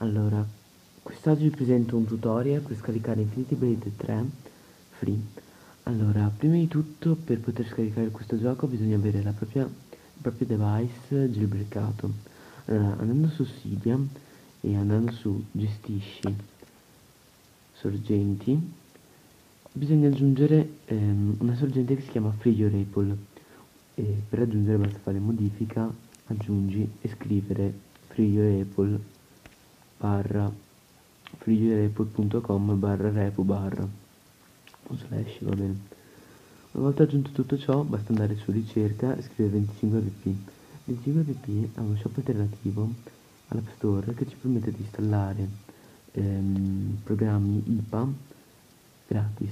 Allora, quest'oggi vi presento un tutorial per scaricare Infinity Blade 3 free. Allora, prima di tutto per poter scaricare questo gioco bisogna avere propria, il proprio device jailbreakato. Allora, andando su Cydia e andando su Gestisci sorgenti, bisogna aggiungere ehm, una sorgente che si chiama Free Your Apple. E per aggiungere basta fare modifica, aggiungi e scrivere Free Your Apple barra frigiderepo.com barra repo barra. Slash va bene. Una volta aggiunto tutto ciò basta andare su ricerca e scrivere 25vp 25vp è uno shop alternativo all'app store che ci permette di installare ehm, programmi IPA gratis.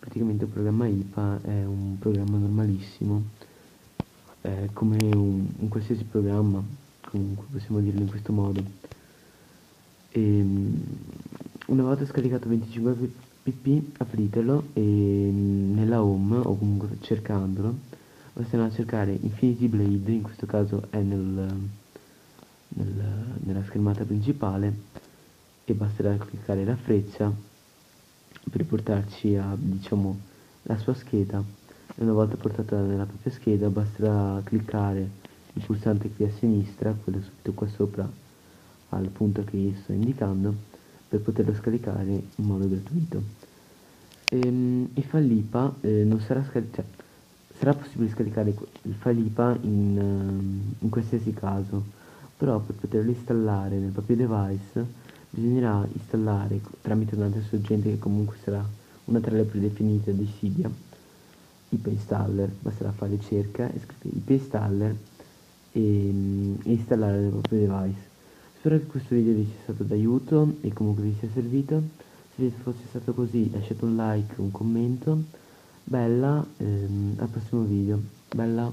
Praticamente un programma IPA è un programma normalissimo. È come un, un qualsiasi programma comunque possiamo dirlo in questo modo e, ehm, una volta scaricato 25 pp apritelo e nella home o comunque cercandolo basta andare a cercare Infinity Blade in questo caso è nel, nel, nella schermata principale e basterà cliccare la freccia per portarci a diciamo la sua scheda. E una volta portata nella propria scheda basterà cliccare il pulsante qui a sinistra quello subito qua sopra al punto che sto indicando per poterlo scaricare in modo gratuito. Ehm, il file IPA eh, non sarà scaricato, cioè, sarà possibile scaricare il file IPA in, uh, in qualsiasi caso, però per poterlo installare nel proprio device bisognerà installare tramite un'altra sorgente che comunque sarà una tra le predefinite di Cydia IP installer, basterà fare cerca e scrivere IP installer e, um, e installare nel proprio device. Spero che questo video vi sia stato d'aiuto e comunque vi sia servito. Se fosse stato così lasciate un like, un commento. Bella, ehm, al prossimo video. Bella.